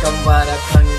Kambara Kang